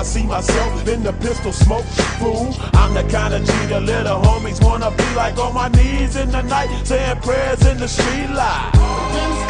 I see myself in the pistol smoke. Fool, I'm the kind of G the little homies wanna be like on my knees in the night, saying prayers in the street light.